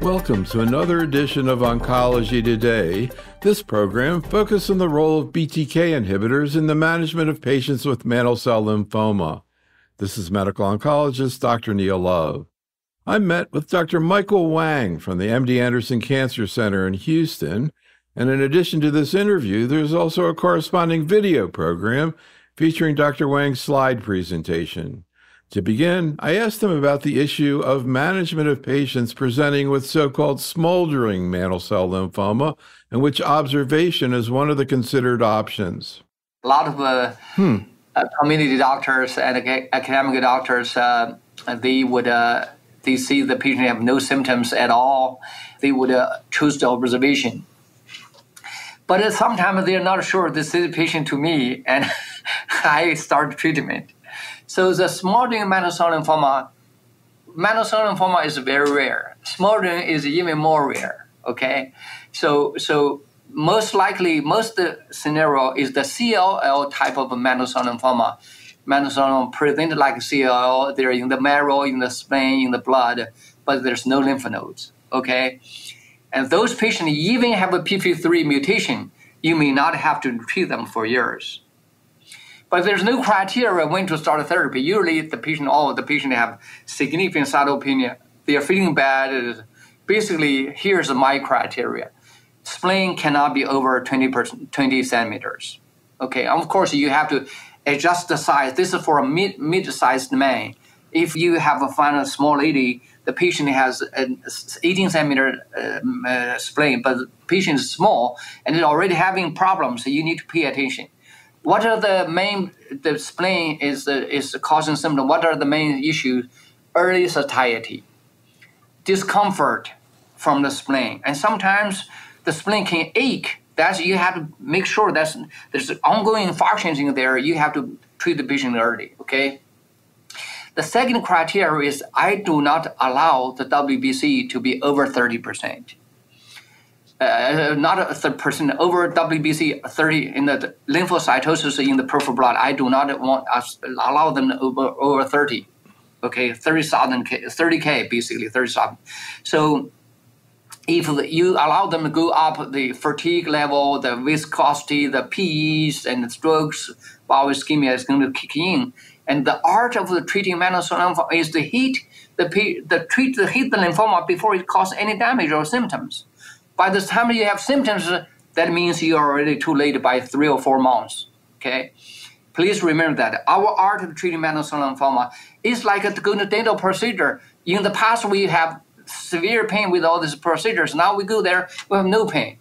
Welcome to another edition of Oncology Today. This program focuses on the role of BTK inhibitors in the management of patients with mantle cell lymphoma. This is medical oncologist Dr. Neil Love. I met with Dr. Michael Wang from the MD Anderson Cancer Center in Houston. And in addition to this interview, there's also a corresponding video program featuring Dr. Wang's slide presentation. To begin, I asked him about the issue of management of patients presenting with so called smoldering mantle cell lymphoma, in which observation is one of the considered options. A lot of uh, hmm. uh, community doctors and academic doctors, uh, they would uh, they see the patient have no symptoms at all, they would uh, choose the observation. But sometimes they're not sure this is a patient to me, and I start treatment. So the smoldering mantle lymphoma, mantle lymphoma is very rare. Smoldering is even more rare. Okay, so so most likely, most scenario is the CLL type of mantle cell lymphoma. Mantle cell present like CLL. They're in the marrow, in the spleen, in the blood, but there's no lymph nodes. Okay, and those patients even have a p53 mutation. You may not have to treat them for years. But there's no criteria when to start a therapy. Usually, the patient, all the patient have significant cytopenia. They are feeling bad. Basically, here's my criteria: spleen cannot be over 20 20 centimeters. Okay, of course, you have to adjust the size. This is for a mid mid-sized man. If you have a find a small lady, the patient has an 18 centimeter uh, uh, spleen, but the patient is small and is already having problems. So you need to pay attention what are the main the spleen is the is causing symptom. What are the main issues? Early satiety discomfort from the spleen. And sometimes the spleen can ache. That's you have to make sure that's there's ongoing functions in there. You have to treat the patient early okay? The second criteria is i do not allow the wbc to be over 30 percent uh, not a third person over WBC 30 in the lymphocytosis in the peripheral blood. I do not want us allow them over over 30. Okay, 30,000 K, 30K basically 30,000. So if you allow them to go up the fatigue level, the viscosity, the PEs and the strokes, bowel ischemia is going to kick in. And the art of the treating lymphoma is to heat the, the treat the heat the lymphoma before it causes any damage or symptoms. By the time you have symptoms, that means you're already too late by three or four months. Okay? Please remember that our art of treating mantle cell lymphoma is like a good dental procedure. In the past, we have severe pain with all these procedures. Now we go there, we have no pain.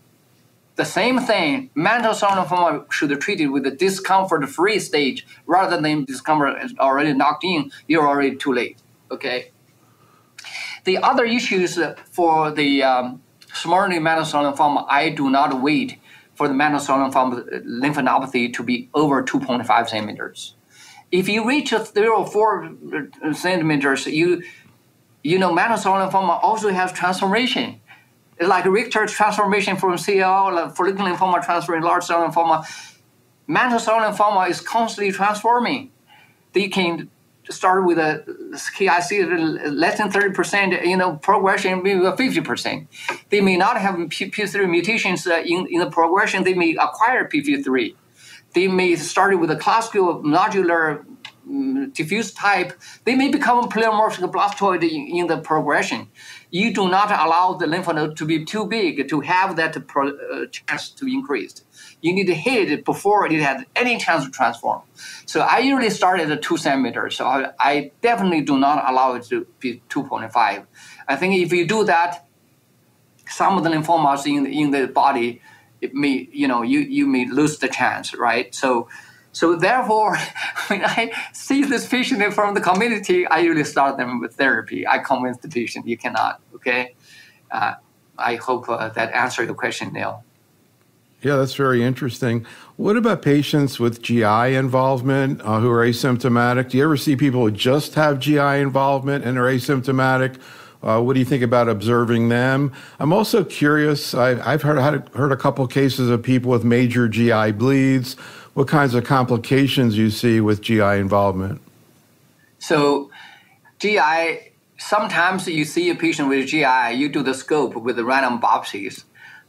The same thing, mantle cell lymphoma should be treated with a discomfort-free stage rather than discomfort already knocked in. You're already too late. Okay. The other issues for the um, smoldering mantle cell lymphoma, I do not wait for the mantle cell lymphoma lymphadenopathy to be over 2.5 centimeters. If you reach three or four uh, centimeters, you you know mantle cell lymphoma also has transformation. Like Richter's transformation from CLL, follicular lymphoma transferring large cell lymphoma. Mantle cell lymphoma is constantly transforming. They can start with a KIC less than 30%, you know, progression maybe 50%. They may not have P3 mutations uh, in, in the progression, they may acquire P53. They may start with a classical nodular um, diffuse type. They may become pleomorphic blastoid in, in, the progression. You do not allow the lymph node to be too big to have that pro, uh, chance to increase you need to hit it before it has any chance to transform. So I usually start at two centimeters. So I, I definitely do not allow it to be 2.5. I think if you do that, some of the lymphomas in in the body, it may, you know, you, you may lose the chance, right? So, so therefore, when I see this patient from the community, I usually start them with therapy. I convince the patient you cannot, okay? Uh, I hope uh, that answered your question, Neil. Yeah, that's very interesting. What about patients with GI involvement uh, who are asymptomatic? Do you ever see people who just have GI involvement and are asymptomatic? Uh, what do you think about observing them? I'm also curious. I, have heard heard a couple cases of people with major GI bleeds. What kinds of complications you see with GI involvement? So, GI sometimes you see a patient with GI, you do the scope with the random biopsies.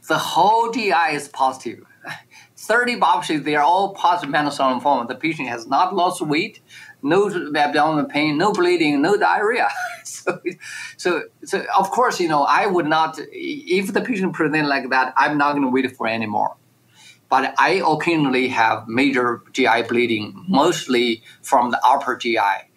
The whole GI is positive. 30 biopsies, they are all positive mantle cell lymphoma. The patient has not lost weight, no abdominal pain, no bleeding, no diarrhea. so, so, so, of course, you know, I would not, if the patient present like that, I'm not going to wait for anymore. But I occasionally have major GI bleeding, mostly from the upper GI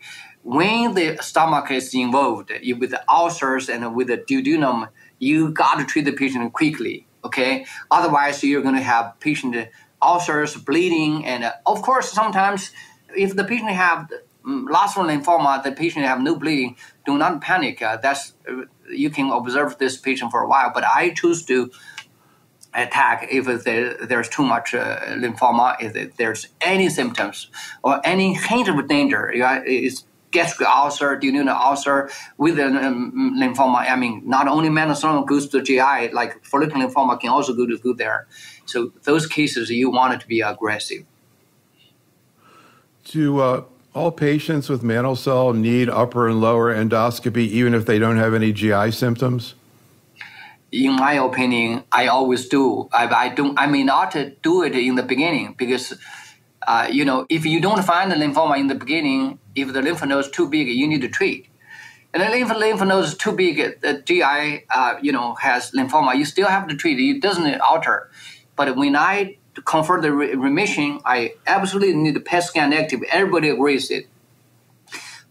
when the stomach is involved with the ulcers and with the duodenum, you got to treat the patient quickly. Okay, otherwise you're going to have patient ulcers, bleeding, and of course sometimes if the patient have um, lymphoma, the patient have no bleeding. Do not panic. Uh, that's uh, you can observe this patient for a while, but I choose to attack if there, there's too much uh, lymphoma, if there's any symptoms or any hint of danger. you It's gastric ulcer, duodenal ulcer with a um, lymphoma. I mean, not only cell goes to GI, like follicular lymphoma can also go to go there. So those cases, you want it to be aggressive. Do uh, all patients with mantle cell need upper and lower endoscopy, even if they don't have any GI symptoms? In my opinion, I always do. I, I, don't. I may not do it in the beginning because, uh, you know, if you don't find the lymphoma in the beginning, if the lymph node is too big, you need to treat. And the lymph, node is too big, the GI, uh, you know, has lymphoma, you still have to treat. It doesn't alter. But when I confirm the re- remission, I absolutely need the PET scan active. Everybody agrees it.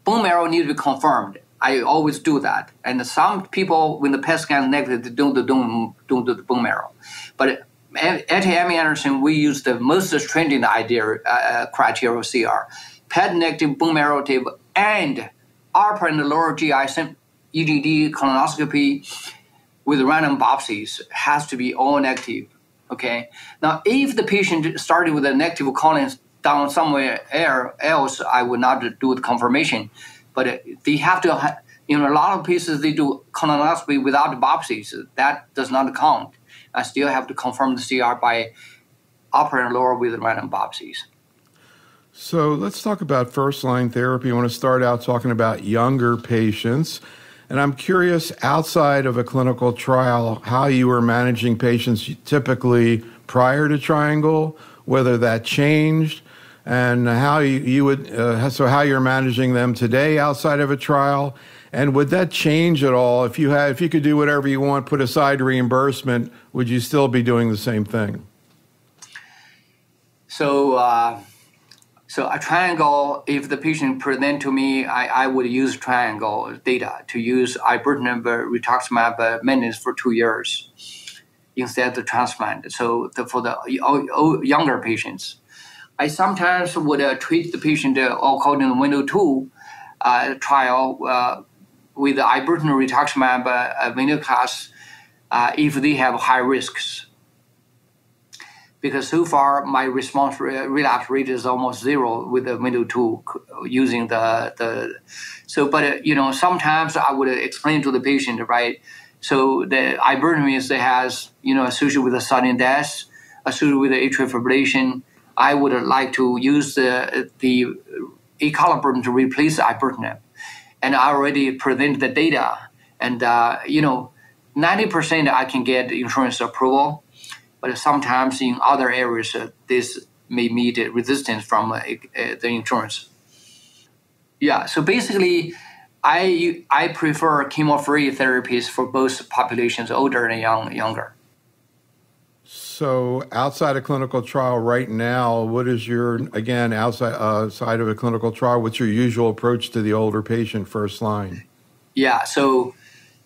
Bone marrow needs to be confirmed. I always do that. And some people, when the PET scan is negative, they don't, don't, don't do the bone marrow. But at MD Anderson, we use the most stringent idea uh, uh criteria of CR PET negative bone marrow tape, and upper and lower GI EGD colonoscopy with random biopsies has to be all negative. Okay. Now, if the patient started with a negative colon down somewhere else, I would not do the confirmation. But they have to, in a lot of cases, they do colonoscopy without biopsies. That does not count. I still have to confirm the CR by upper and lower with random biopsies. So let's talk about first line therapy. I want to start out talking about younger patients. And I'm curious, outside of a clinical trial, how you were managing patients typically prior to Triangle, whether that changed, and how you, you would, uh, so how you're managing them today outside of a trial. And would that change at all if you had, if you could do whatever you want, put aside reimbursement, would you still be doing the same thing? So, uh so a triangle, if the patient present to me, I, I would use triangle data to use ibrutinib rituximab maintenance for two years instead of the transplant. So the, for the younger patients, I sometimes would uh, treat the patient uh, according to window two uh, trial uh, with ibrutinib rituximab uh, venetoclax uh, if they have high risks. Because so far my response relapse rate is almost zero with the window two using the the so but uh, you know sometimes I would explain to the patient right? So the ibrutinib has you know associated with a sudden death associated with atrial fibrillation I would like to use the the acalabrutinib to replace ibrutinib and I already presented the data and uh, you know 90% I can get insurance approval but sometimes in other areas, uh, this may meet resistance from uh, uh, the insurance. Yeah, so basically, I I prefer chemo-free therapies for both populations, older and young, younger. So, outside a clinical trial right now, what is your again outside outside of a clinical trial? What's your usual approach to the older patient first line? Yeah, so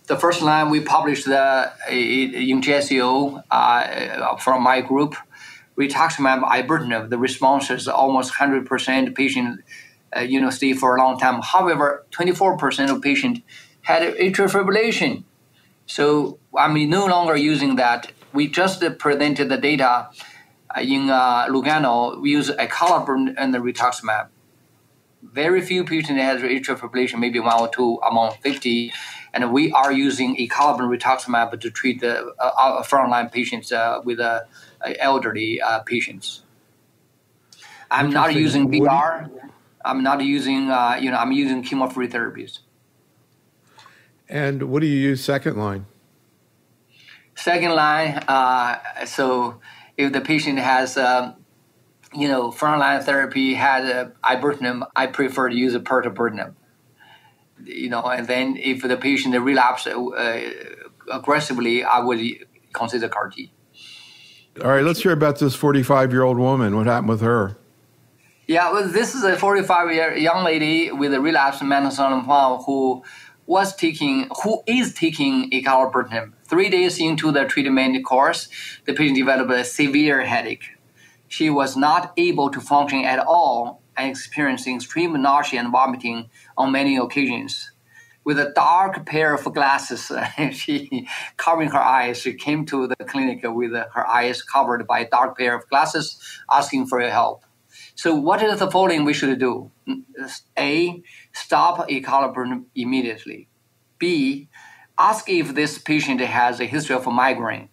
the first line we published the, in JCO uh, from my group, rituximab ibrutinib, the response is almost 100% patient uh, you know, stay for a long time. However, 24% of patients had atrial fibrillation. So I'm no longer using that. We just presented the data uh, in uh, Lugano. We use acalabrutinib and the map. Very few patients had atrial fibrillation, maybe one or two among 50 and we are using a acalabrutinib rituximab to treat the uh, uh, frontline patients uh, with uh, elderly uh, patients. I'm not using BR. I'm not using, uh, you know, I'm using chemo-free therapies. And what do you use second line? Second line, uh, so if the patient has, um, you know, frontline therapy had a ibrutinib, I prefer to use a pirtobrutinib. You know, and then if the patient relapse uh, aggressively, I would consider CAR T. All right, let's hear about this 45 year old woman. What happened with her? Yeah, well, this is a 45 year young lady with a relapsed mantle cell lymphoma who was taking, who is taking acalabrutinib. Three days into the treatment course, the patient developed a severe headache. She was not able to function at all and experiencing extreme nausea and vomiting on many occasions. With a dark pair of glasses, she covering her eyes. She came to the clinic with her eyes covered by a dark pair of glasses, asking for your help. So, what is the following we should do? A. Stop acalabrutinib immediately. B ask if this patient has a history of migraine.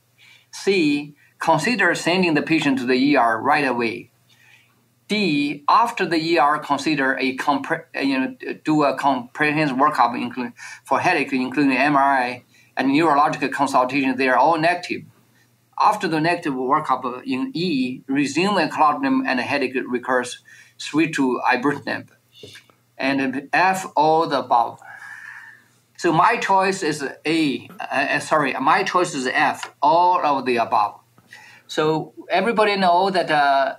C, consider sending the patient to the ER right away. D, after the ER, consider a compre- you know do a comprehensive workup including, for headache, including MRI and neurological consultation. They are all negative. After the negative workup in E, resume acalabrutinib and headache recurs, switch to ibrutinib. And F, all the above. So my choice is A. Uh, uh, sorry, my choice is F. All of the above. So everybody know that uh,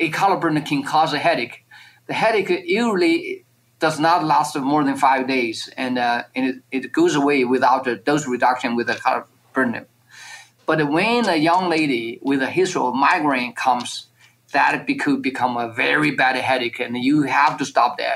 acalabrutinib can cause a headache. The headache usually does not last more than five days, and, uh, and it, it, goes away without a dose reduction with acalabrutinib. But when a young lady with a history of migraine comes, that could become a very bad headache, and you have to stop the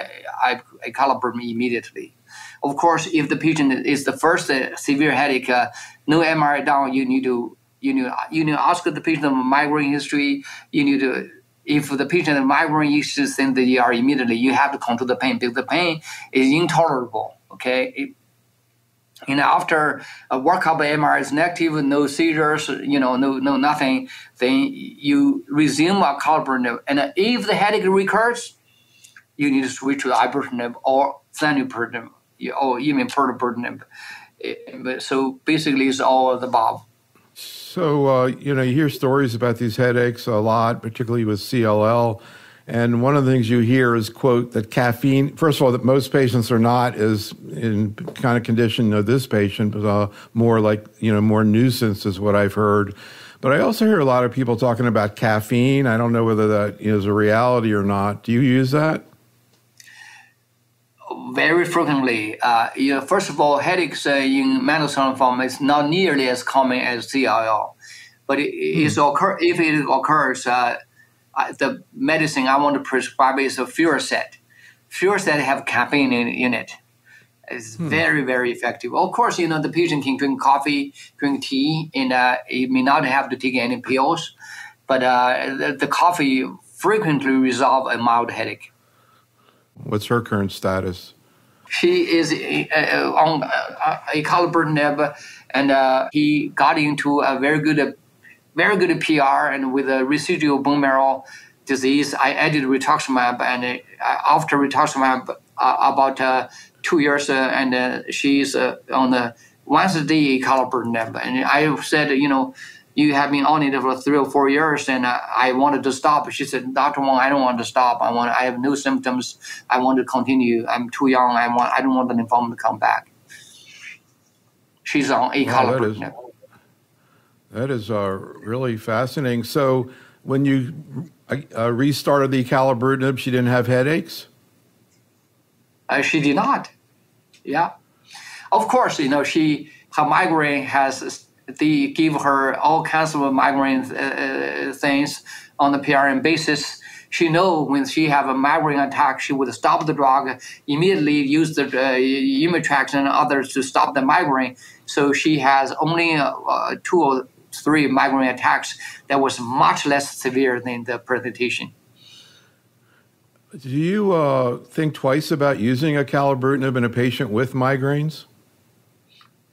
acalabrutinib immediately. Of course, if the patient is the first uh, severe headache, uh, no MRI done, you need to you need you need to ask the patient of migraine history. You need to if the patient has migraine issues, then the ER immediately. You have to control the pain because the pain is intolerable. Okay. It, and after a workup MRI is negative, no seizures, you know, no, no nothing, then you resume a acalabrutinib. And if the headache recurs, you need to switch to ibrutinib or zanubrutinib or even pirtobrutinib. So basically, it's all the above. So uh, you know, you hear stories about these headaches a lot, particularly with CLL. And one of the things you hear is, quote, that caffeine, first of all, that most patients are not is in kind of condition of this patient, but uh, more like, you know, more nuisance is what I've heard. But I also hear a lot of people talking about caffeine. I don't know whether that is a reality or not. Do you use that? very frequently. Uh, you know, first of all, headaches uh, in cell lymphoma is not nearly as common as CLL, but it, hmm. occur if it occurs, uh, the medicine I want to prescribe is a Fioricet. Fioricet have caffeine in, in it. It's hmm. very very effective. Of course, you know the patient can drink coffee, drink tea, and uh, it may not have to take any pills, but uh, the, the coffee frequently resolve a mild headache. What's her current status? She is uh, on uh, acalabrutinib, and uh, he got into a very good, very good PR, and with a residual bone marrow disease, I added rituximab, and uh, after rituximab, uh, about uh, two years, and she's on the once a day acalabrutinib, and I said, you know you have been on it for three or four years and I, I wanted to stop. She said, Dr. Wang, I don't want to stop. I want, I have no symptoms. I want to continue. I'm too young. I want, I don't want the lymphoma to come back. She's on a wow, that is, uh, really fascinating. So when you uh, restarted the acalabrutinib, she didn't have headaches? Uh, she did not. Yeah. Of course, you know, she, her migraine has they give her all kinds of migraine uh, uh things on the PRN basis. She know when she have a migraine attack, she would stop the drug, immediately use the uh, Imitrex and others to stop the migraine. So she has only uh, uh, two three migraine attacks that was much less severe than the presentation. Do you uh, think twice about using acalabrutinib in a patient with migraines?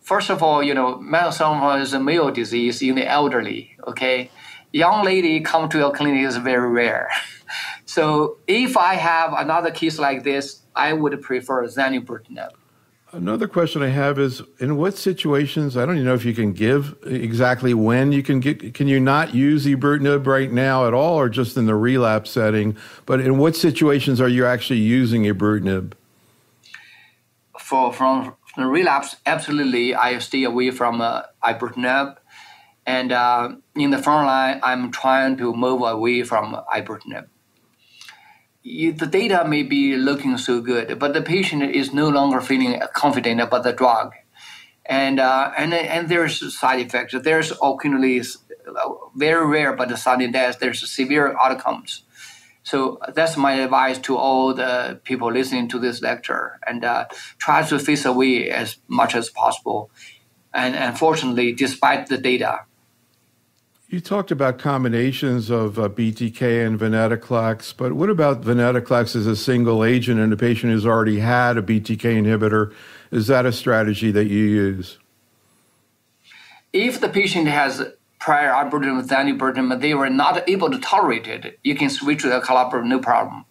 First of all, you know, cell is a male disease in the elderly. Okay, young lady come to your clinic is very rare. so if I have another case like this, I would prefer zanubrutinib. Another question I have is in what situations, I don't even know if you can give exactly when you can get, can you not use ibrutinib right now at all or just in the relapse setting? But in what situations are you actually using ibrutinib? For, from the relapse, absolutely, I stay away from uh, ibrutinib. And uh, in the front line, I'm trying to move away from ibrutinib the data may be looking so good, but the patient is no longer feeling confident about the drug. And, uh, and, and there's side effects. There's occasionally very rare, but the sudden death, there's severe outcomes. So that's my advice to all the people listening to this lecture and uh, try to face away as much as possible. And unfortunately, despite the data, you talked about combinations of uh, BTK and venetoclax, but what about venetoclax as a single agent in a patient who's already had a BTK inhibitor? Is that a strategy that you use? If the patient has prior ibrutinib, zanubrutinib, they were not able to tolerate it, you can switch to acalabrutinib, no problem.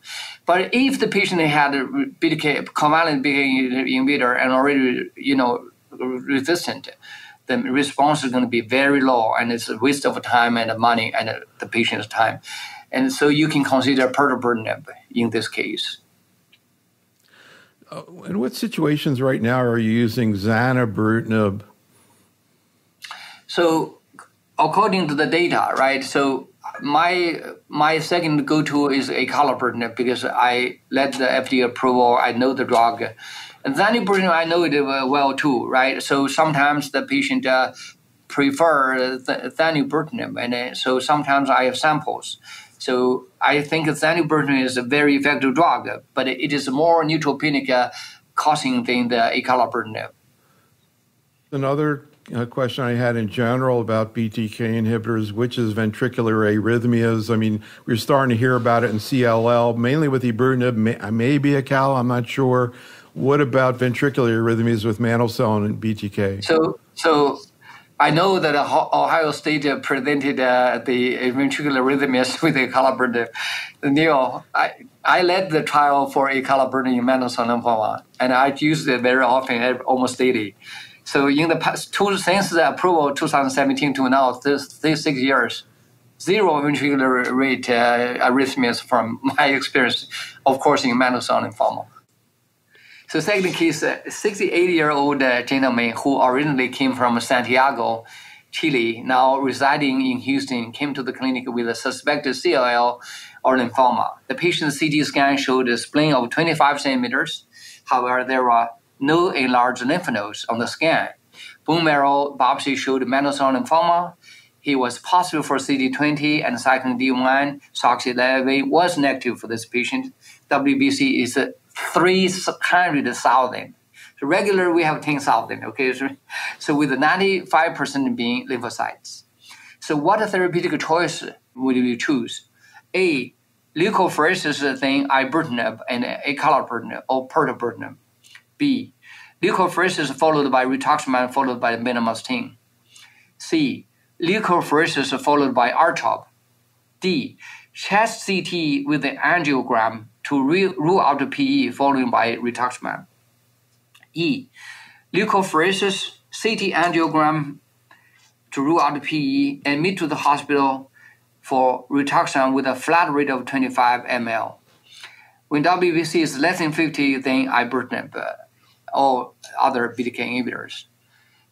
But if the patient had a BTK, covalent BTK inhibitor and already, you know, resistant, the response is going to be very low and it's a waste of time and money and the patient's time. And so you can consider pirtobrutinib in this case. Uh, in what situations right now are you using zanubrutinib? So, according to the data, right? So, my my second go-to is acalabrutinib because I led the FDA approval. I know the drug, and zanubrutinib, I know it well too, right? So sometimes the patient uh, prefer zanubrutinib, and uh, so sometimes I have samples. So I think zanubrutinib is a very effective drug, but it is more neutropenic uh, causing than the acalabrutinib. Another uh, question I had in general about BTK inhibitors, which is ventricular arrhythmias. I mean, we're starting to hear about it in CLL, mainly with ibrutinib, may, maybe acal, I'm not sure. What about ventricular arrhythmias with mantle cell and BTK? So, so I know that Ohio State presented uh, the ventricular arrhythmias with acalabrutinib. Neil, I, I led the trial for acalabrutinib in mantle cell lymphoma, and I used it very often, almost daily. So in the past two since the approval 2017 to now, this, these six years, zero ventricular rate uh, arrhythmias from my experience, of course, in mantle cell lymphoma. So second case, 68-year-old uh, gentleman who originally came from Santiago, Chile, now residing in Houston, came to the clinic with a suspected CLL or lymphoma. The patient's CT scan showed a spleen of 25 centimeters. However, there were no enlarged lymph nodes on the scan. Bone marrow biopsy showed mantle cell lymphoma. He was positive for CD20 and cyclin D1. SOX11 was negative for this patient. WBC is 300,000. So regular, we have 10,000, okay? So, with 95% being lymphocytes. So what therapeutic choice would you choose? A, leukapheresis thing, ibrutinib and acalabrutinib or pirtobrutinib. B, leukapheresis followed by rituximab followed by bendamustine. C, leukapheresis followed by R-CHOP. D, chest CT with the angiogram to rule out the PE following by rituximab. E. Leukapheresis CT angiogram to rule out the PE and meet to the hospital for rituximab with a flat rate of 25 ml. When WBC is less than 50, then ibrutinib uh, or other BTK inhibitors.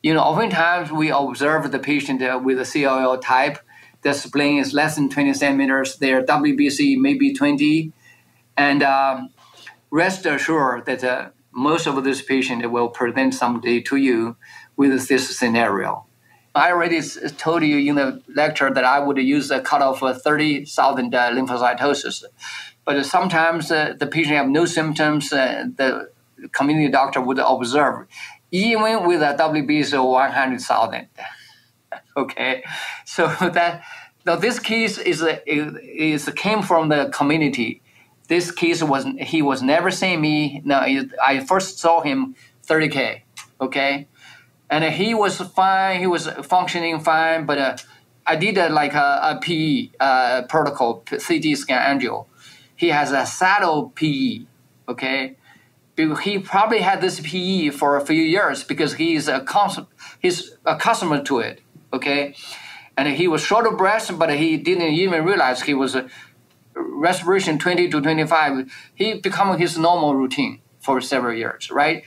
You know, oftentimes we observe the patient uh, with a CLL type. The spleen is less than 20 centimeters. Their WBC may be 20 and um, rest assured that uh, most of this patient will present someday to you with this scenario. I already told you in the lecture that I would use a cutoff of 30,000 uh, lymphocytosis. But sometimes uh, the patient have no symptoms, uh, the community doctor would observe, even with a WBC of 100,000. okay, so that now this case is, is came from the community this case was he was never seeing me. No, I first saw him 30k, okay, and he was fine. He was functioning fine, but uh, I did uh, like a, a PE uh, protocol, CT scan angio. He has a saddle PE, okay, he probably had this PE for a few years because he's a he's accustomed to it. Okay, and he was short of breath, but he didn't even realize he was a respiration 20 to 25. He become his normal routine for several years, right?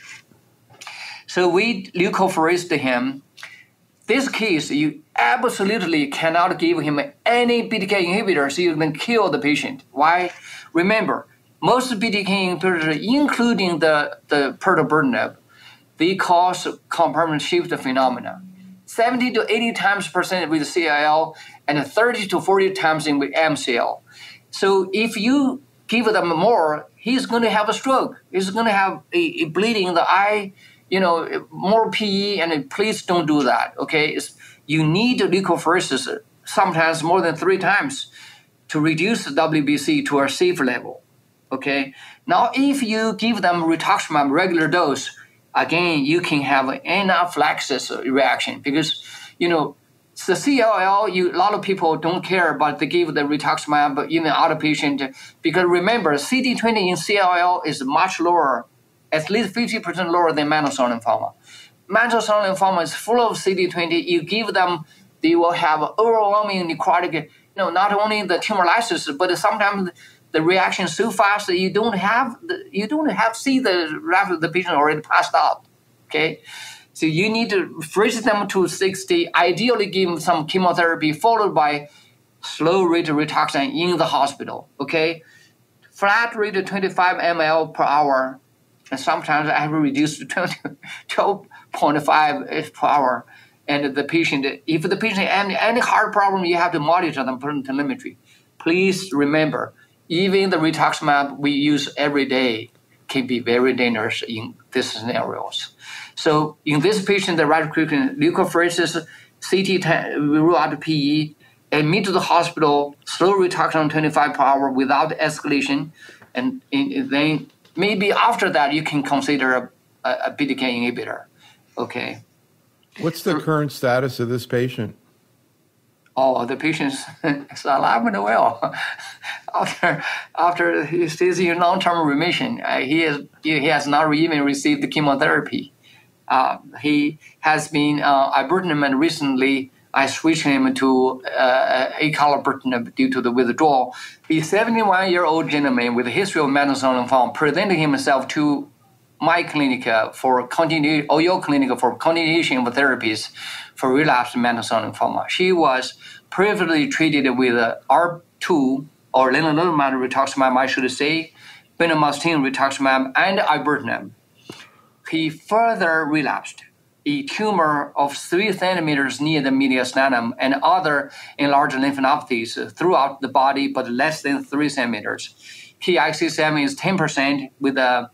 So we leukapheresed him. This case, you absolutely cannot give him any BTK inhibitor so you can kill the patient. Why? Remember, most BTK inhibitors, including the, the pirtobrutinib, they cause compartment shift phenomena. 70 to 80 times percent with CLL and 30 to 40 times in with MCL. So if you give them more, he's going to have a stroke. He's going to have a, a bleeding in the eye, you know, more PE, and please don't do that, okay? It's, you need leukapheresis sometimes more than three times to reduce the WBC to a safe level. Okay. Now, if you give them rituximab regular dose, again, you can have an anaphylaxis reaction because, you know, the CLL, you, a lot of people don't care, but they give the rituximab even other patient because remember, CD20 in CLL is much lower, at least 50% lower than mantle cell lymphoma. Mantle cell lymphoma is full of CD20. You give them, they will have overwhelming necrotic, you know, not only the tumor lysis, but sometimes the reaction so fast that you don't have the, you don't have see the the patient already passed out. Okay, so you need to freeze them to 60. Ideally, give them some chemotherapy followed by slow rate rituximab in the hospital. Okay, flat rate 25 ml per hour, and sometimes I have reduced to 12.5 per hour. And the patient, if the patient has any, heart problem, you have to monitor them, put telemetry. Please remember, even the rituximab we use every day can be very dangerous in these scenarios. So in this patient, the radical leukapheresis, CT we rule out PE, admit to the hospital, slow rituximab 25 per hour without escalation, and, and then maybe after that you can consider a, a BTK inhibitor. Okay. What's the current status of this patient? Oh, the patient is alive and well. after after he stays in long-term remission, uh, he is he has not even received the chemotherapy. Uh, he has been uh, ibrutinib recently. I switched him to uh, acalabrutinib due to the withdrawal. The 71-year-old gentleman with a history of mantle lymphoma presented himself to my clinic uh, for continue or your clinic for continuation of therapies for relapsed mantle cell lymphoma. She was previously treated with R2 or lenalidomide rituximab, I should say, bendamustine rituximab, and ibrutinib. He further relapsed a tumor of three centimeters near the mediastinum and other enlarged lymphadenopathies throughout the body, but less than three centimeters. Ki67 is 10% with a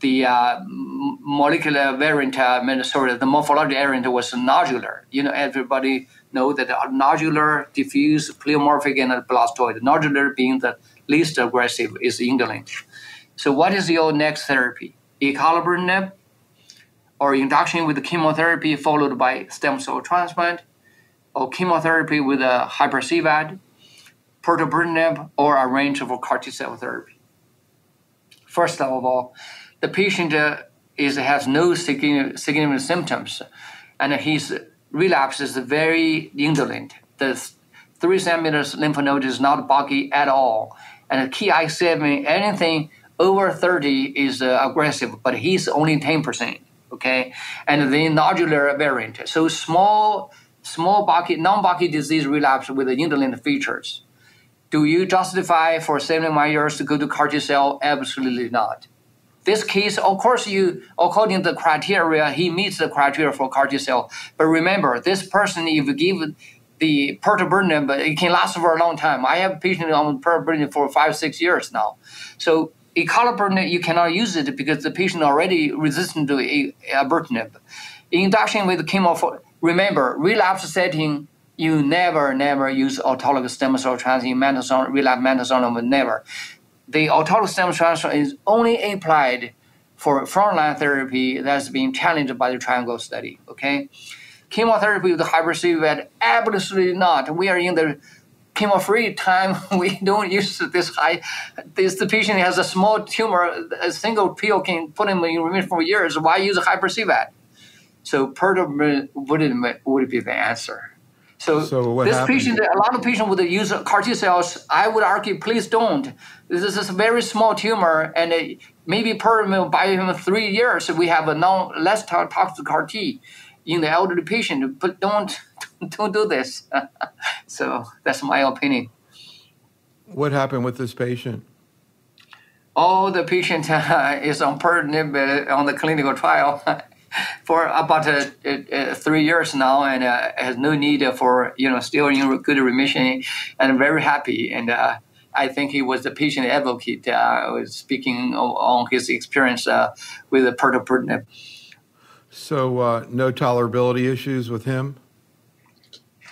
the uh, molecular variant, uh, sorry, the morphology variant was nodular. You know, everybody know that nodular, diffuse, pleomorphic, and blastoid. Nodular being the least aggressive is indolent. So, what is your next therapy? Acalabrutinib or induction with chemotherapy followed by stem cell transplant, or chemotherapy with a hyper-CVAD, or a range of CAR T cell therapy. First of all, the patient uh, is, has no significant symptoms, and his relapse is very indolent. The three centimeters lymph node is not bulky at all, and KI7 anything over 30 is uh, aggressive, but he's only 10%. Okay, and the nodular variant, so small, small bulky, non-bulky disease relapse with indolent features. Do you justify for 71 years to go to CAR T cell? Absolutely not. This case, of course, you according to the criteria, he meets the criteria for CAR T cell. But remember, this person, if you give the pirtobrutinib, it can last for a long time. I have a patient on pirtobrutinib for five, six years now. So acalabrutinib, you cannot use it because the patient already resistant to ibrutinib. Induction with chemo, remember, relapse setting, you never, never use autologous stem cell transplant, mantle cell, relapse mantle cell, never the autologous stem cell transplant is only applied for frontline therapy that's being challenged by the triangle study. Okay, chemotherapy with hyper-CVAD, absolutely not. We are in the chemo-free time, we don't use this high. This the patient has a small tumor, a single pill can put him in remission for years. Why use a hyper-CVAD? So pirtobrutinib would, would be the answer. So, so this happened? patient, a lot of patients would use CAR T cells. I would argue, please don't. This is a very small tumor, and it, maybe pirtobrutinib by him three years, we have a non less toxic CAR T in the elderly patient. But don't don't do this. so that's my opinion. What happened with this patient? Oh, the patient uh, is on pirtobrutinib on the clinical trial for about uh, uh, three years now, and uh, has no need for you know still in good remission, and very happy. And uh, I think he was the patient advocate, uh, was speaking on his experience with the. So, no tolerability issues with him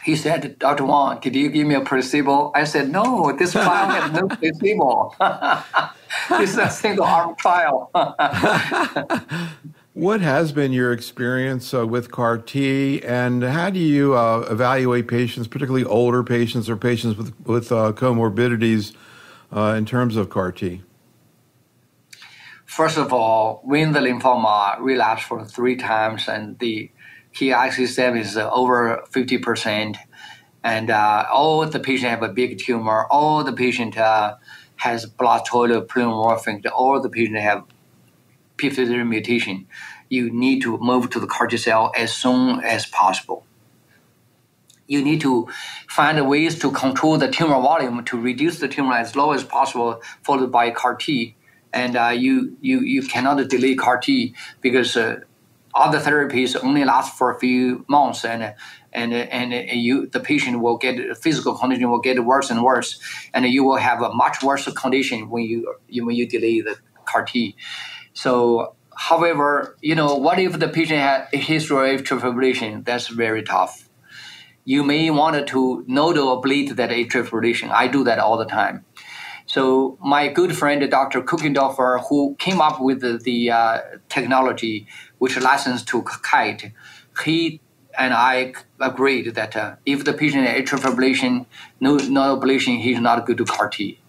he said, Dr. Wang, could you give me a placebo? I said, no, this trial has no placebo. this is a single arm trial. what has been your experience uh, with CAR T, and how do you uh, evaluate patients, particularly older patients or patients with, with uh, comorbidities, uh, in terms of CAR T? First of all, when the lymphoma relapsed for three times and the Ki67 is uh, over 50%. And uh, all the patient have a big tumor. All the patient uh, has toilet pleomorphic. All the patient have p53 mutation. You need to move to the CAR T cell as soon as possible. You need to find ways to control the tumor volume to reduce the tumor as low as possible, followed by CAR T. And uh, you, you, you cannot delay CAR T because uh, other therapies only last for a few months and and and you the patient will get physical condition will get worse and worse and you will have a much worse condition when you when you delay the CAR T. So however, you know, what if the patient had a history of atrial fibrillation? That's very tough. You may want to or bleed that atrial fibrillation. I do that all the time. So my good friend, Dr. Kochenderfer, who came up with the, the uh, technology which licensed to Kite, he and I agreed that uh, if the patient has atrial fibrillation, no, no ablation, he's not good to CAR T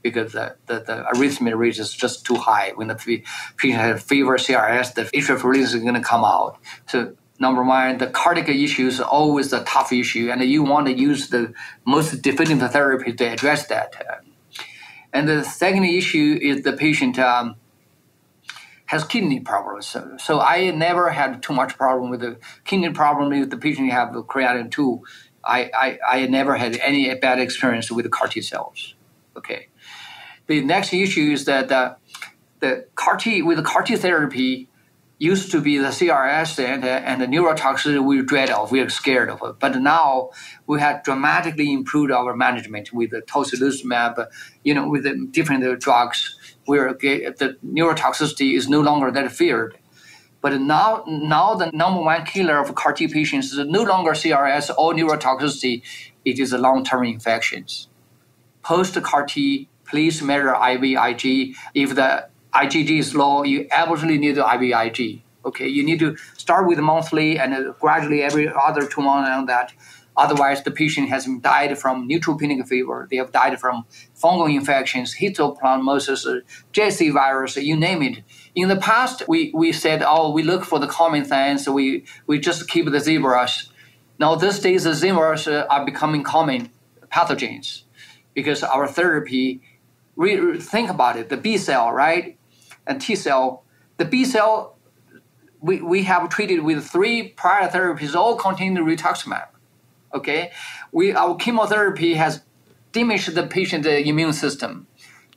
because the, the, the arrhythmia rate is just too high. When the patient has fever, CRS, the atrial fibrillation is going to come out. So number one, the cardiac issue is always a tough issue, and you want to use the most definitive therapy to address that. And the second issue is the patient um, has kidney problems. So, so, I never had too much problem with the kidney problem. If the patient have creatinine too, I, I, I never had any bad experience with the CAR T cells. Okay. The next issue is that uh, the CAR T with the CAR T therapy, used to be the CRS and, and the neurotoxicity we dread of, we are scared of it. But now we have dramatically improved our management with the tocilizumab, you know, with the different drugs. Where the neurotoxicity is no longer that feared. But now, now the number one killer of CAR T patients is no longer CRS or neurotoxicity; it is long-term infections. Post CAR T, please measure IVIG. If the IgG is low, you absolutely need the IVIG. Okay, you need to start with monthly and gradually every other two months on that. Otherwise, the patient has died from neutropenic fever. They have died from fungal infections, histoplasmosis, JC virus, you name it. In the past, we, we said, oh, we look for the common things. We, we just keep the zebras. Now, these days, the zebras uh, are becoming common pathogens because our therapy, we think about it, the B cell, right? and T cell. The B cell, we, we have treated with three prior therapies, all containing rituximab. Okay, we our chemotherapy has diminished the patient's immune system,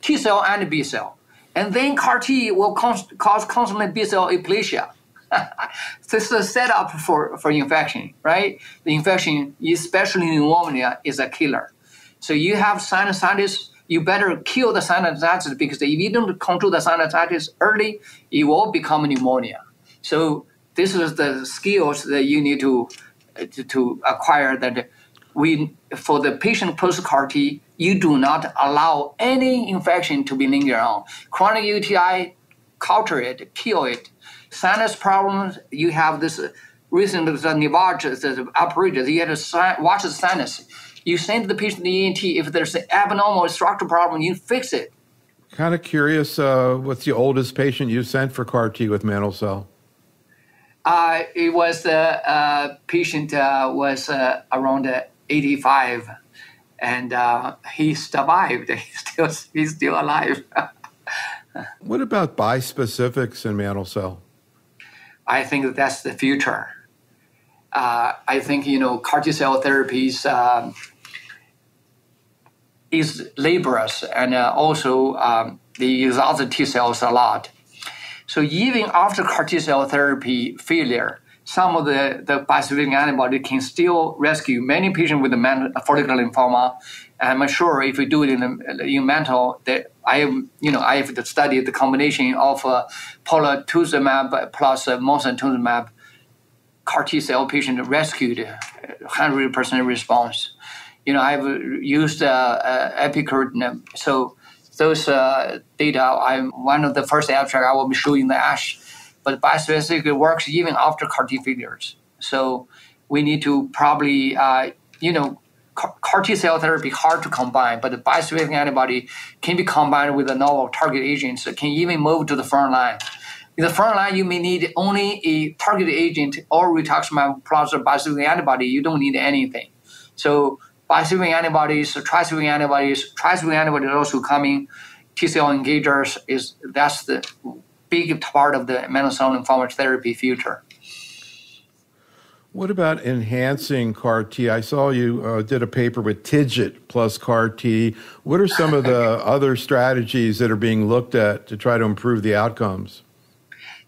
T cell and B cell, and then CAR T will cause, constantly B cell aplasia. this is a setup for, for infection, right? The infection, especially pneumonia, is a killer. So you have sinusitis you better kill the sinusitis because if you don't control the sinusitis early, it will become pneumonia. So this is the skills that you need to to, to acquire. That we for the patient post CAR T, you do not allow any infection to be linger on. Chronic UTI, culture it, kill it. Sinus problems, you have this recently the Nevada the operator, you had to watch the sinus You send the patient to the ENT. If there's an abnormal structural problem, you fix it. Kind of curious, uh, what's the oldest patient you sent for CAR T with mantle cell? Uh, it was the uh, patient uh, was uh, around 85, and uh, he survived. He's still he's still alive. what about bispecifics in mantle cell? I think that that's the future. Uh, I think you know CAR T cell therapies um, is laborious and uh, also um, they use other T cells a lot. So even after CAR T cell therapy failure, some of the, the bispecific antibody can still rescue many patients with the follicular lymphoma. And I'm sure if we do it in, in mantle, that I have, you know, I have studied the combination of uh, polatuzumab plus uh, mosunetuzumab CAR T cell patient rescued 100% response. You know, I've used uh, uh. So those uh, data, I'm one of the first abstract I will be showing the ASH. But bispecific works even after CAR T failures. So we need to probably, uh, you know, CAR T cell therapy hard to combine, but the bispecific antibody can be combined with the novel target agents that can even move to the front line. In the front line, you may need only a target agent or rituximab plus a bispecific antibody. You don't need anything. So bispecific antibodies, trispecific antibodies, trispecific antibodies also coming. T cell engagers is that's the big part of the cell lymphoma therapy future. What about enhancing CAR T? I saw you uh, did a paper with TIGIT plus CAR T. What are some of the other strategies that are being looked at to try to improve the outcomes?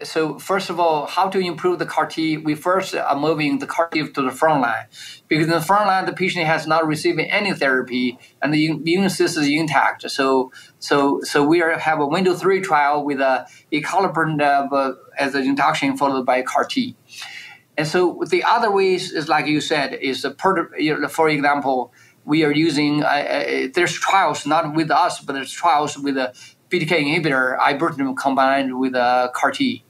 so first of all, how to improve the CAR T? We first are moving the CAR T to the front line because in the front line the patient has not received any therapy and the immune system is intact. So so so we are, have a window three trial with a acalabrutinib uh, as an induction followed by CAR T. And so the other ways is like you said is a per, for example we are using uh, uh, there's trials not with us but there's trials with a BTK inhibitor ibrutinib combined with a CAR T.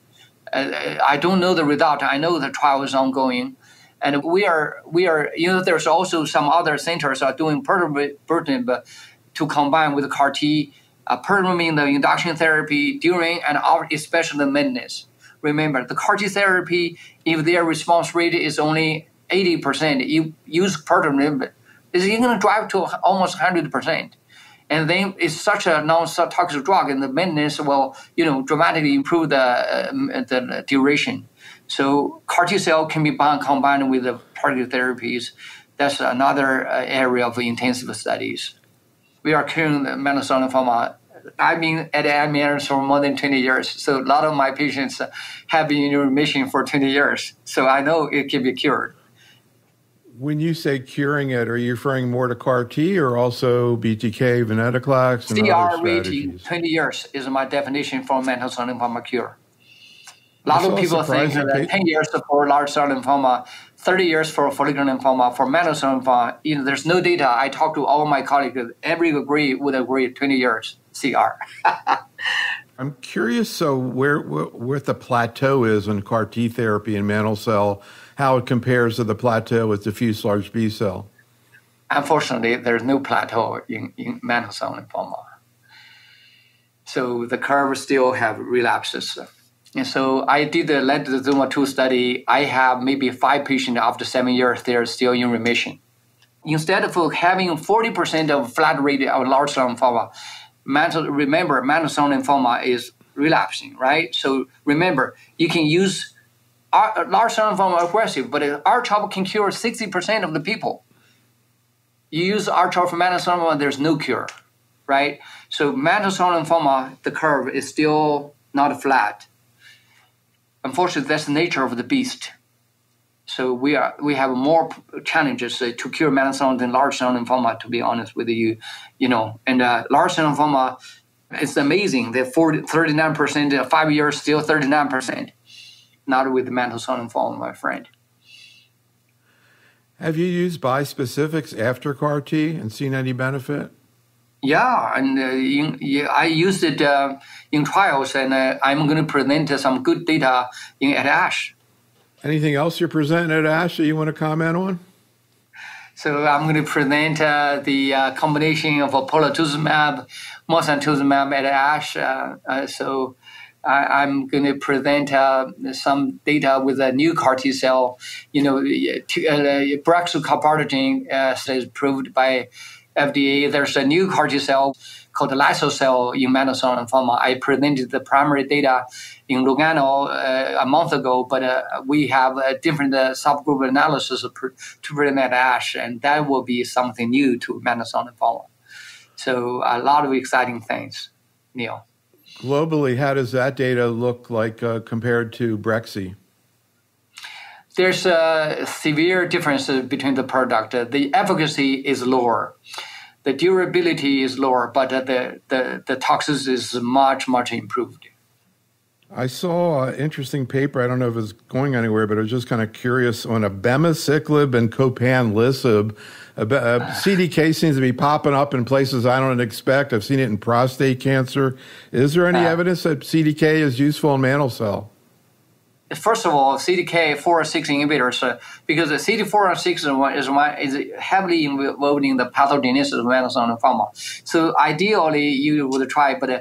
Uh, I don't know the result. I know the trial is ongoing, and we are we are you know there's also some other centers are doing pirtobrutinib to combine with CAR T, pertubing the induction therapy during and after, especially the maintenance. Remember, the CAR T therapy, if their response rate is only 80%, you use pirtobrutinib, is going to drive to almost 100% and then it's such a non-toxic drug, and the maintenance will, you know, dramatically improve the uh, the duration. So CAR T cell can be combined with the targeted therapies. That's another uh, area of intensive studies. We are curing the mantle cell lymphoma. I've been at AMS for more than 20 years, so a lot of my patients have been in remission for 20 years. So I know it can be cured. When you say curing it, are you referring more to CAR T or also BTK, venetoclax, and CR other strategies? 20 years is my definition for mantle cell lymphoma cure. A lot of people think that 10 years for large cell lymphoma, 30 years for follicular lymphoma, for mantle cell lymphoma, you know, there's no data. I talked to all my colleagues, every agree would agree 20 years CR. I'm curious, so where, where, where the plateau is in CAR T therapy and mantle cell how it compares to the plateau with diffuse large B cell? Unfortunately, there's no plateau in, in mantle cell lymphoma. So the curve still have relapses. And so I did the Zuma 2 study. I have maybe five patients after seven years, they're still in remission. Instead of having 40% of flat rate of large cell lymphoma, mantle, remember, mantle cell lymphoma is relapsing, right? So remember, you can use our, large cell lymphoma aggressive, but R-CHOP can cure 60% of the people. You use R-CHOP for mantle cell lymphoma, there's no cure, right? So mantle cell lymphoma, the curve is still not flat. Unfortunately, that's the nature of the beast. So we are we have more challenges uh, to cure cell than large cell lymphoma. To be honest with you, you know, and uh, large cell lymphoma, it's amazing. They're 39 percent, uh, five years still 39 percent not with the mantle cell lymphoma, my friend. Have you used bispecifics after CAR T and seen any benefit? Yeah, and uh, in, yeah, I used it uh, in trials, and uh, I'm going to present some good data in, at ASH. Anything else you're presenting at ASH that you want to comment on? So I'm going to present uh, the uh, combination of polatuzumab, mosunetuzumab at ASH. Uh, uh, so I, am going to present uh, some data with a new CAR T cell. You know, uh, brexucabtagene uh, is approved by FDA. There's a new CAR T cell called liso-cel in mantle cell lymphoma. I presented the primary data in Lugano uh, a month ago, but uh, we have a different uh, subgroup analysis to present at ASH, and that will be something new to mantle cell lymphoma. So a lot of exciting things, Neil. Globally, how does that data look like uh, compared to brexu? There's a severe difference between the product. The efficacy is lower the durability is lower, but the, the, the toxicity is much, much improved. I saw an interesting paper. I don't know if it's going anywhere, but I was just kind of curious on abemaciclib and copanlisib. Uh, CDK seems to be popping up in places I don't expect. I've seen it in prostate cancer. Is there any uh, evidence that CDK is useful in mantle cell? First of all, CDK 4 or 6 inhibitors, uh, because the CD4 and 6 is, one, is, heavily involved in the pathogenesis of lymphoma. So ideally, you would try, but uh,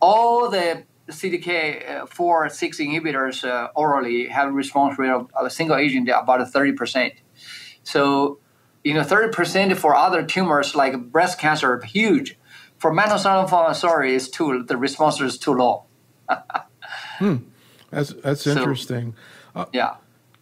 all the CDK uh, 4 6 inhibitors uh, orally have a response rate of, a single agent about 30%. So, you know, 30% for other tumors like breast cancer, huge. For lymphoma, sorry, is too, the response is too low. hmm. That's that's so, interesting. Uh, yeah.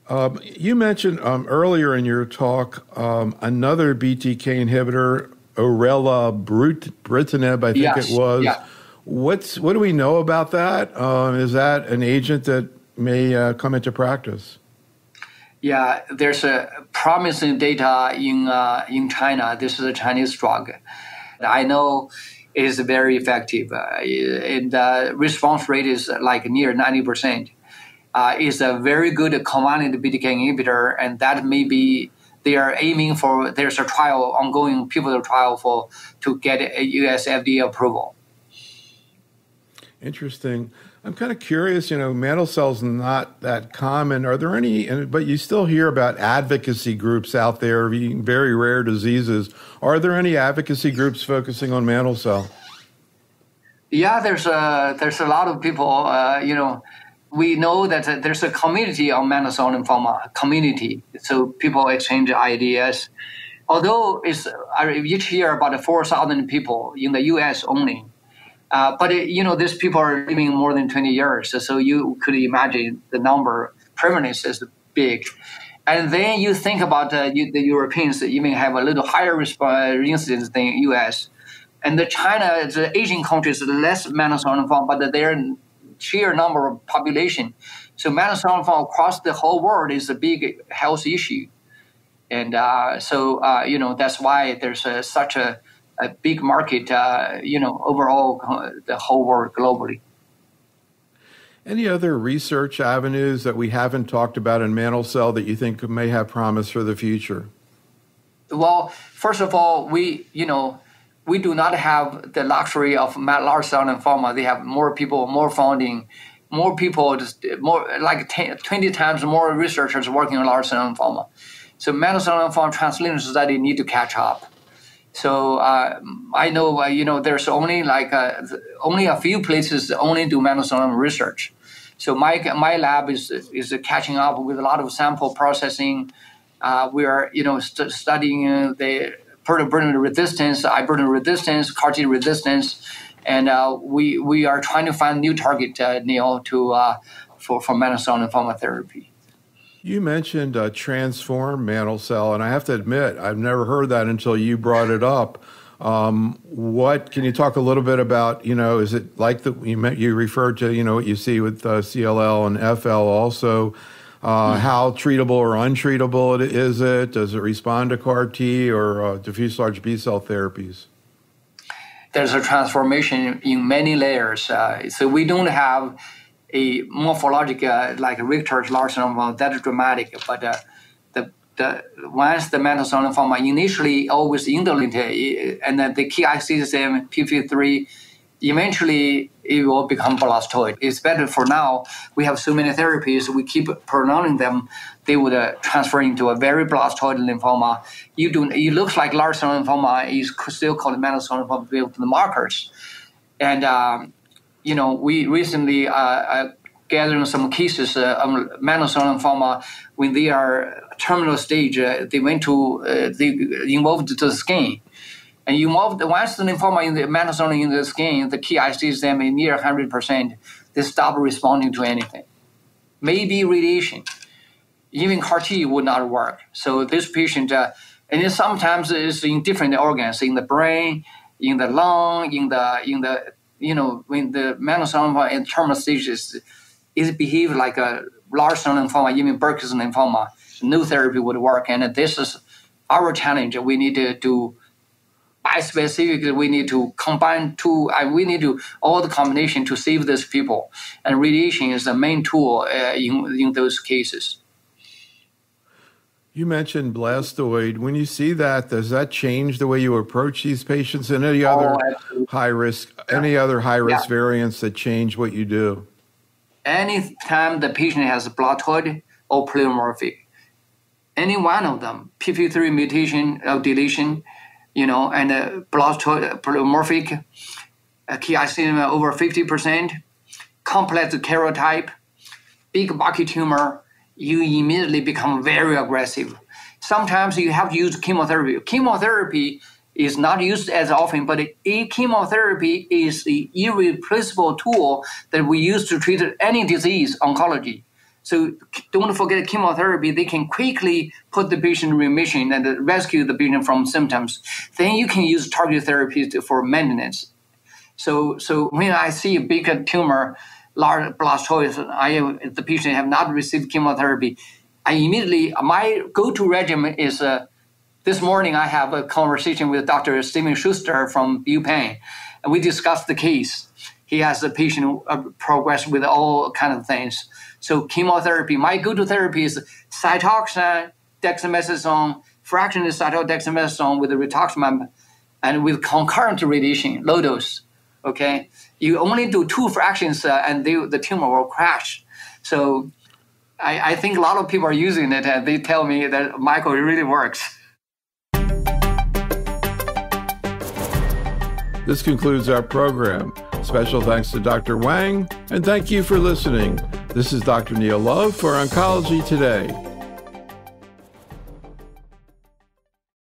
Um, you mentioned um, earlier in your talk um, another BTK inhibitor, orelabrutinib, I think yes. it was. Yeah. What's what do we know about that? Um, is that an agent that may uh, come into practice? Yeah, there's a promising data in uh, in China. This is a Chinese drug. I know is very effective. Uh, and the response rate is like near 90%. Uh, it's a very good covalent BTK inhibitor, and that may be they are aiming for. There's a trial ongoing, pivotal trial for to get a U.S. FDA approval. Interesting. I'm kind of curious, you know, mantle cell's not that common. Are there any, but you still hear about advocacy groups out there, very rare diseases. Are there any advocacy groups focusing on mantle cell? Yeah, there's a, there's a lot of people, uh, you know, we know that there's a community on mantle cell lymphoma, community. So people exchange ideas. Although it's uh, each year about 4,000 people in the U.S. only, uh, but it, you know, these people are living more than 20 years, so you could imagine the number prevalence is big. And then you think about uh, you, the Europeans even have a little higher resp- incidence than U.S. And the China, the Asian countries, less mantle cell lymphoma, but their sheer number of population. So mantle cell lymphoma across the whole world is a big health issue. And uh, so, uh, you know, that's why there's a, such a a big market, uh, you know, overall uh, the whole world globally. Any other research avenues that we haven't talked about in mantle cell that you think may have promise for the future? Well, first of all, we you know we do not have the luxury of large cell lymphoma. They have more people, more funding, more people, just more like 10, 20 times more researchers working on large cell lymphoma. So mantle cell lymphoma translational study need to catch up. So uh, I know uh, you know there's only like uh, only a few places that only do cell research. So my my lab is is catching up with a lot of sample processing. Uh, we are you know st- studying uh, the protein resistance, ibrutinib resistance, CAR T resistance, and uh, we we are trying to find new target Neil to for for cell lymphoma therapy. You mentioned uh, transform mantle cell, and I have to admit, I've never heard that until you brought it up. Um, what can you talk a little bit about? You know, is it like the you met, you referred to? You know what you see with uh, CLL and FL also. Uh, mm-hmm. How treatable or untreatable it, is it? Does it respond to CAR T or uh, diffuse large B cell therapies? There's a transformation in many layers. Uh, so we don't have a morphologic uh, like Richter's large lymphoma that is dramatic, but uh, the the once the mantle cell lymphoma initially always indolent, uh, and then the Ki67 P53 eventually it will become blastoid. It's better for now. We have so many therapies, we keep prolonging them. They would uh, transfer into a very blastoid lymphoma. You do. It looks like large cell lymphoma is still called mantle cell lymphoma with the markers. And um, you know, we recently uh, uh, some cases uh, of mantle cell lymphoma when they are terminal stage. Uh, they went to uh, they involved to the skin and you move the once the lymphoma in the mantle in the skin, the Ki67 in near 100%, they stop responding to anything. Maybe radiation. Even CAR T would not work. So this patient, uh, and then sometimes it's in different organs, in the brain, in the lung, in the in the you know when the mantle cell lymphoma in terminal stages, it behaves like a large cell lymphoma, even Burkitt's lymphoma. No therapy would work, and this is our challenge. We need to do bispecific, we need to combine two, uh, we need to all the combination to save these people. And radiation is the main tool uh, in, in those cases. You mentioned blastoid. When you see that, does that change the way you approach these patients and any other oh, high risk, yeah. any other high risk yeah. variants that change what you do? Anytime the patient has blastoid or pleomorphic, any one of them, p53 mutation or deletion, you know, and uh, blastoid, pleomorphic, uh, ICM over 50%, complex karyotype, big bulky tumor, you immediately become very aggressive. Sometimes you have to use chemotherapy. Chemotherapy is not used as often, but a chemotherapy is the irreplaceable tool that we use to treat any disease oncology. So don't forget chemotherapy. They can quickly put the patient in remission and rescue the patient from symptoms. Then you can use targeted therapies for maintenance. So, so when I see a big tumor, large blastoid, I the patient have not received chemotherapy, I immediately my go-to regimen is uh, this morning I have a conversation with Dr. Stephen Schuster from UPenn, and we discussed the case. He has a patient uh, progressed with all kind of things. So chemotherapy, my go-to therapy is Cytoxan, dexamethasone, fractional cytoxan dexamethasone with the rituximab, and with concurrent radiation, low dose. Okay, you only do two fractions, uh, and they, the tumor will crash. So I, I, think a lot of people are using it, and they tell me that Michael it really works. This concludes our program. Special thanks to Dr. Wang, and thank you for listening. This is Dr. Neil Love for Oncology Today.